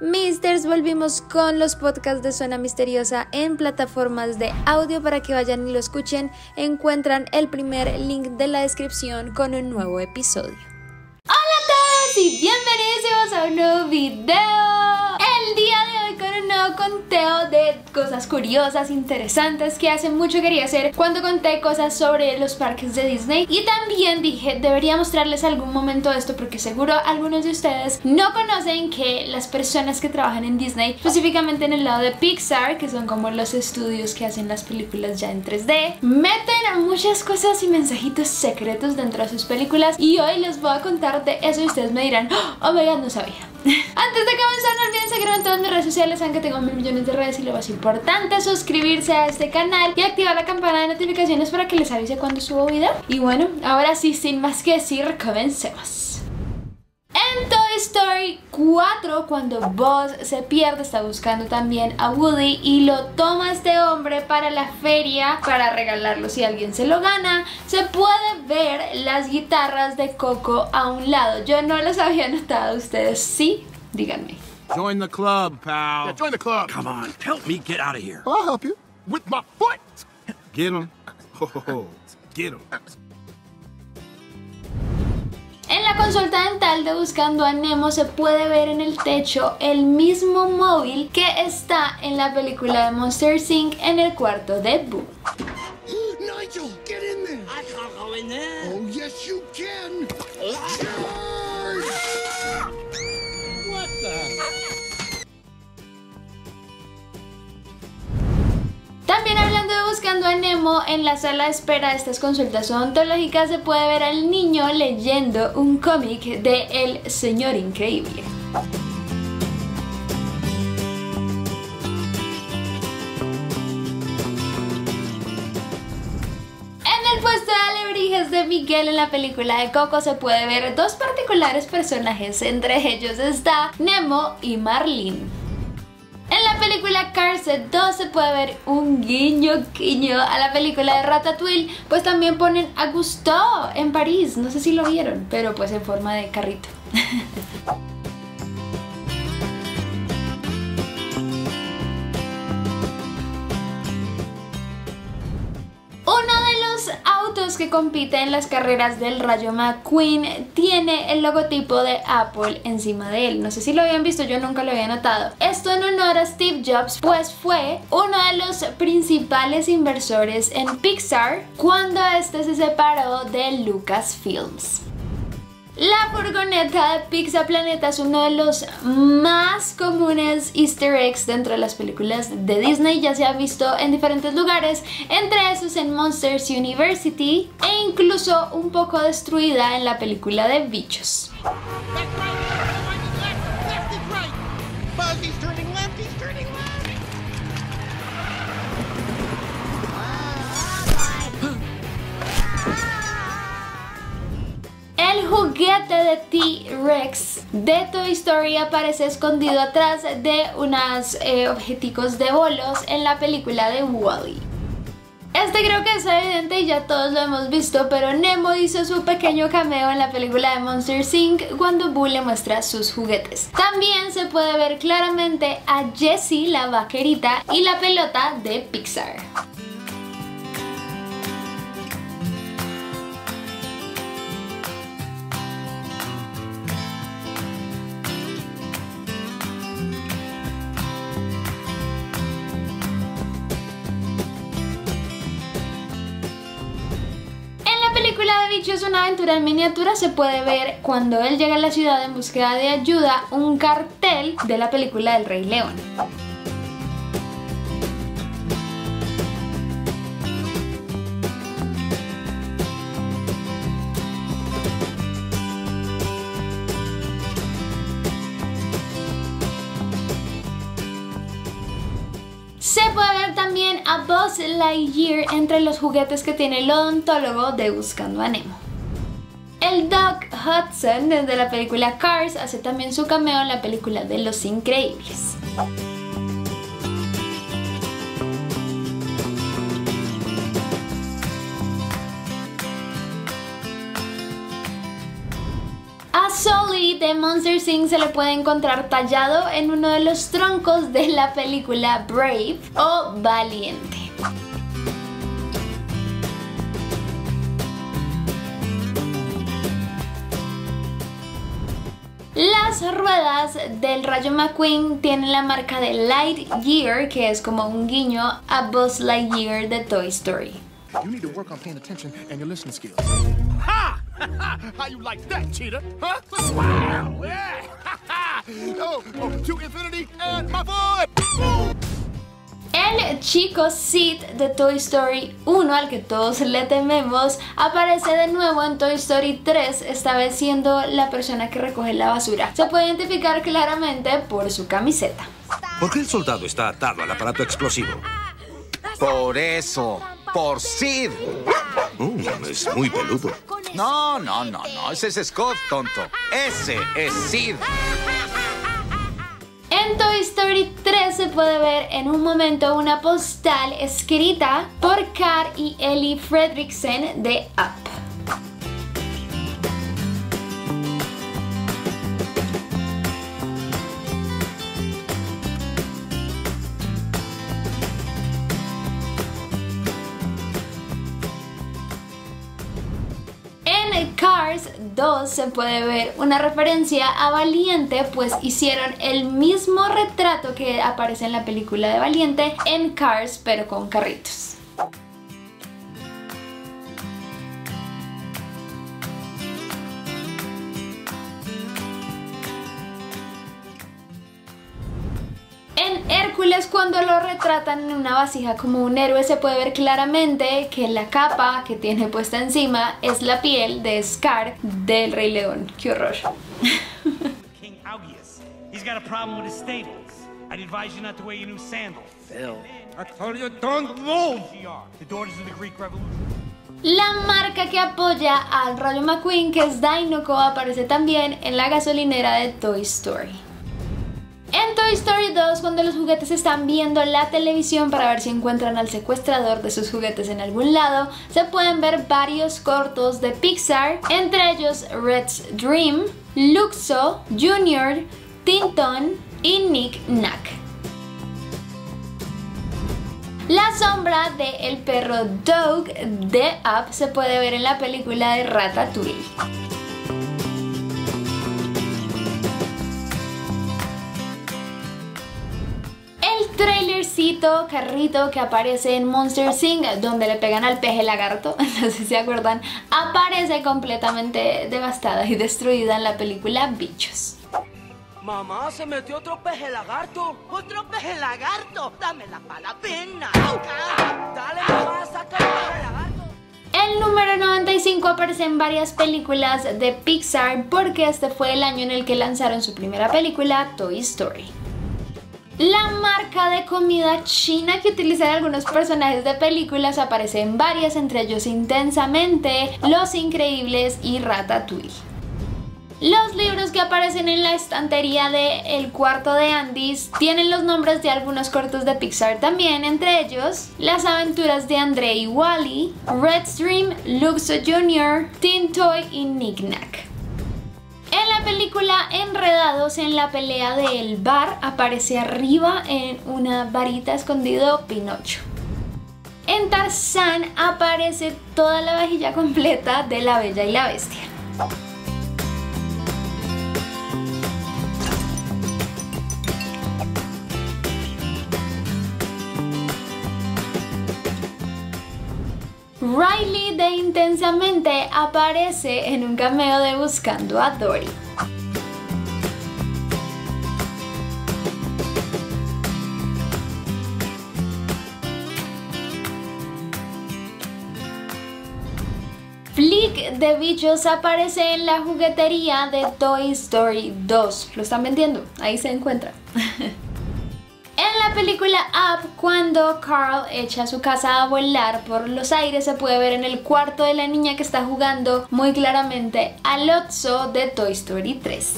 Misters, volvimos con los podcasts de Zona Misteriosa en plataformas de audio para que vayan y lo escuchen. Encuentran el primer link de la descripción con un nuevo episodio. Hola a todos y bienvenidos a un nuevo video. El día de hoy conteo de cosas curiosas, interesantes que hace mucho quería hacer cuando conté cosas sobre los parques de Disney y también dije debería mostrarles algún momento esto porque seguro algunos de ustedes no conocen que las personas que trabajan en Disney, específicamente en el lado de Pixar, que son como los estudios que hacen las películas ya en 3D, meten muchas cosas y mensajitos secretos dentro de sus películas y hoy les voy a contar de eso y ustedes me dirán, oh my god, no sabía. Antes de comenzar no olviden seguirme en todas mis redes sociales Saben que tengo mil millones de redes y lo más importante suscribirse a este canal y activar la campana de notificaciones para que les avise cuando subo video. Y bueno, ahora sí, sin más que decir, comencemos Story 4, cuando Buzz se pierde, está buscando también a Woody y lo toma este hombre para la feria para regalarlo si alguien se lo gana. Se puede ver las guitarras de Coco a un lado. Yo no las había notado, ustedes sí, díganme. Join the club, pal. Yeah, join the club. Come on, help me get out of here. I'll help you. With my foot. Get him. Oh, get him. En la consulta dental de Buscando a Nemo se puede ver en el techo el mismo móvil que está en la película de Monster Inc. en el cuarto de Boo. Nigel, get in there. I can't go in there. Oh, yes, you can. Buscando a Nemo, en la sala de espera de estas consultas odontológicas se puede ver al niño leyendo un cómic de El Señor Increíble. En el puesto de Miguel en la película de Coco se puede ver dos particulares personajes, entre ellos está Nemo y Marlene. En la película Cars 2 se puede ver un guiño guiño a la película de Ratatouille, pues también ponen a Gusteau en París, no sé si lo vieron, pero pues en forma de carrito. que compite en las carreras del Rayo McQueen tiene el logotipo de Apple encima de él. No sé si lo habían visto, yo nunca lo había notado. Esto en honor a Steve Jobs, pues fue uno de los principales inversores en Pixar cuando este se separó de Lucasfilms. La furgoneta de Pizza Planeta es uno de los más comunes easter eggs dentro de las películas de Disney, ya se ha visto en diferentes lugares, entre esos en Monsters University e incluso un poco destruida en la película de Bichos. Juguete de T-Rex de Toy Story aparece escondido atrás de unos eh, objeticos de bolos en la película de Wally. Este creo que es evidente y ya todos lo hemos visto, pero Nemo hizo su pequeño cameo en la película de Monster Inc. cuando Boo le muestra sus juguetes. También se puede ver claramente a Jessie, la vaquerita, y la pelota de Pixar. Bichos, una aventura en miniatura, se puede ver cuando él llega a la ciudad en búsqueda de ayuda un cartel de la película del Rey León. Buzz Lightyear entre los juguetes que tiene el odontólogo de Buscando a Nemo. El Doc Hudson de la película Cars hace también su cameo en la película de Los Increíbles. A Sully de Monster Inc. se le puede encontrar tallado en uno de los troncos de la película Brave o Valiente. Las ruedas del Rayo McQueen tienen la marca de Lightyear, que es como un guiño a Buzz Lightyear de Toy Story. You need to work on paying attention and your listening skills. Ha! How you like that, cheetah? Huh? Wow! Yeah! oh, oh, to infinity and my boy! El chico Sid de Toy Story 1, al que todos le tememos, aparece de nuevo en Toy Story 3, esta vez siendo la persona que recoge la basura. Se puede identificar claramente por su camiseta. ¿Por qué el soldado está atado al aparato explosivo? Por eso, por Sid. Mm, es muy peludo. No, no, no, no, ese es Scott, tonto. Ese es Sid. En Toy Story 3 se puede ver en un momento una postal escrita por Car y Ellie Fredricksen de Up. 2 se puede ver una referencia a Valiente, pues hicieron el mismo retrato que aparece en la película de Valiente en Cars, pero con carritos. Hércules cuando lo retratan en una vasija como un héroe se puede ver claramente que la capa que tiene puesta encima es la piel de Scar del Rey León. ¡Qué horror! King Augeas. He's got a problem with his stables. I'd advise you not to wear your new sandals. Phil. I told you don't move! The daughters of the Greek Revolution. La marca que apoya al Rayo McQueen, que es Dinoco, aparece también en la gasolinera de Toy Story. En Toy Story 2, cuando los juguetes están viendo la televisión para ver si encuentran al secuestrador de sus juguetes en algún lado, se pueden ver varios cortos de Pixar, entre ellos Red's Dream, Luxo, Junior, Tinton y Nick Nack. La sombra de el perro Doug de Up se puede ver en la película de Ratatouille. Carrito que aparece en Monster Inc. donde le pegan al peje lagarto, no sé si se acuerdan, aparece completamente devastada y destruida en la película Bichos. Mamá, se metió otro peje lagarto. ¿Otro peje lagarto? Dame la palapena. Dale, mamá, saca el peje lagarto. El número 95 aparece en varias películas de Pixar porque este fue el año en el que lanzaron su primera película, Toy Story. La marca de comida china que utilizan algunos personajes de películas aparece en varias, entre ellos Intensamente, Los Increíbles y Ratatouille. Los libros que aparecen en la estantería de El cuarto de Andis tienen los nombres de algunos cortos de Pixar también, entre ellos Las aventuras de André y Wally, Red Stream, Luxo Jr., Tin Toy y Nick Nack. En la película Enredados en la pelea del bar aparece arriba en una varita escondido Pinocho. En Tarzán aparece toda la vajilla completa de la Bella y la Bestia. Riley de Intensamente aparece en un cameo de Buscando a Dory. Flick de Bichos aparece en la juguetería de Toy Story 2. ¿Lo están vendiendo? Ahí se encuentra. La película Up, cuando Carl echa su casa a volar por los aires, se puede ver en el cuarto de la niña que está jugando muy claramente al Lotso de Toy Story 3.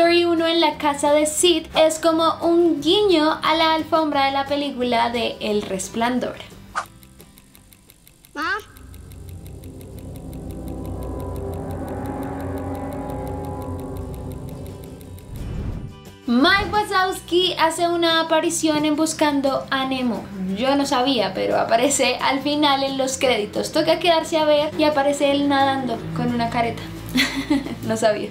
Story 1 en la casa de Sid es como un guiño a la alfombra de la película de El Resplandor. Mike Wazowski hace una aparición en Buscando a Nemo. Yo no sabía, pero aparece al final en los créditos. Toca quedarse a ver y aparece él nadando con una careta. no sabía.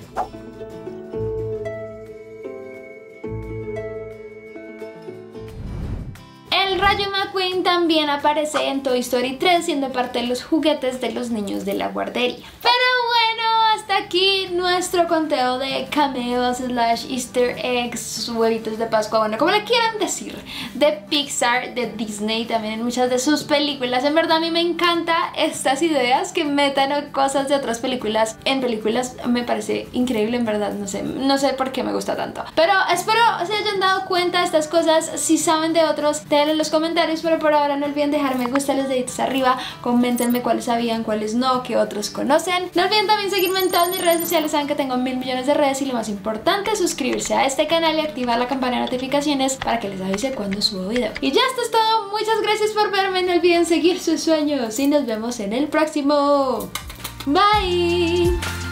Rayo McQueen también aparece en Toy Story 3 siendo parte de los juguetes de los niños de la guardería. Pero bueno, hasta aquí nuestro conteo de cameos slash easter eggs, huevitos de Pascua, bueno, como le quieran decir, de Pixar, de Disney, también en muchas de sus películas. En verdad a mí me encanta estas ideas que metan cosas de otras películas en películas, me parece increíble, en verdad, no sé, no sé por qué me gusta tanto. Pero espero se hayan dado cuenta de estas cosas, si saben de otros, denlo en los comentarios, pero por ahora no olviden dejar me gusta, los deditos arriba, coméntenme cuáles sabían, cuáles no, que otros conocen. No olviden también seguirme en todas mis redes sociales, saben que tengo mil millones de redes y lo más importante suscribirse a este canal y activar la campana de notificaciones para que les avise cuando Y ya esto es todo, muchas gracias por verme, no olviden seguir sus sueños y nos vemos en el próximo. Bye.